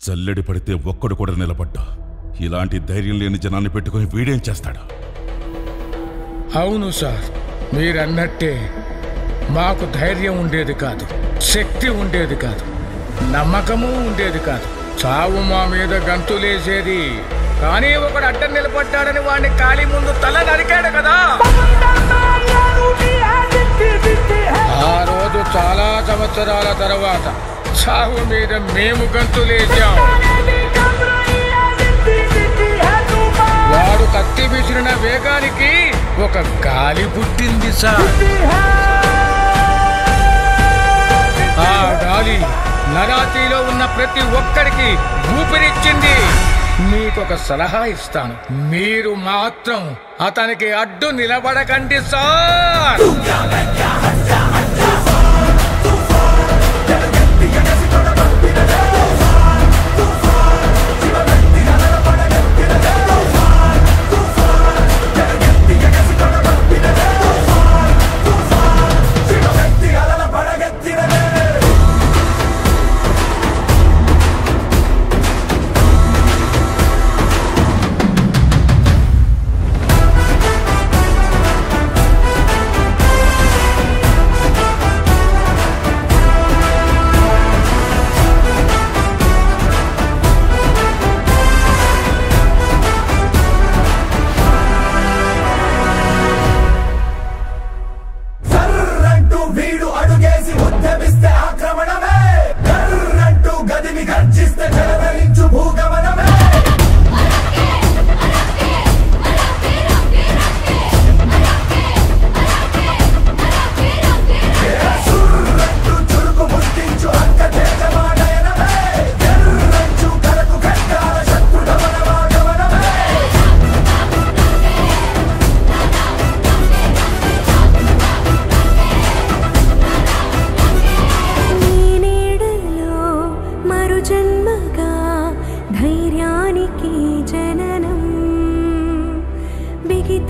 జల్లెడి పడితే ఒక్కడు కూడా నిలబడ్డా. ఇలాంటి ధైర్యం లేని జనాన్ని పెట్టుకుని వీడేం చేస్తాడు? అవును సార్ మీరన్నట్టే మాకు ధైర్యం ఉండేది కాదు శక్తి ఉండేది కాదు నమ్మకము ఉండేది కాదు. చావు మా మీద గంతులేసేది కానీ ఒకడు అడ్డం నిలబడ్డాడని వాడిని ఖాళీ ముందు తల నరికాడు కదా. ఆ రోజు చాలా సంవత్సరాల తర్వాత చావు మీద మేము గంతులేసాం వాడు కత్తి విసిరిన వేగానికి ఒక గాలి పుట్టింది సార్. ఆ గాలి నరాతిలో ఉన్న ప్రతి ఒక్కరికి ఊపిరిచ్చింది. మీకొక సలహా ఇస్తాను. మీరు మాత్రం అతనికి అడ్డు నిలబడకండి సార్. Yeah.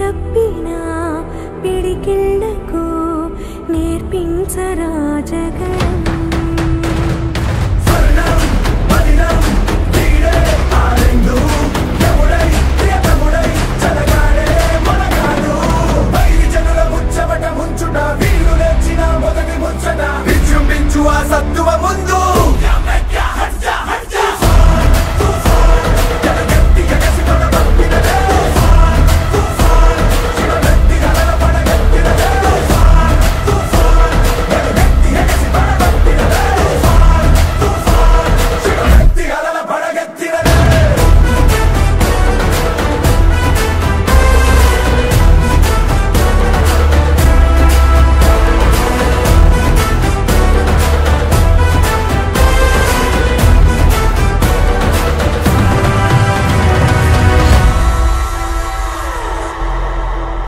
తప్పిన పిడికిళ్ళకు నేర్పించరాజగా